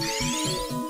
Música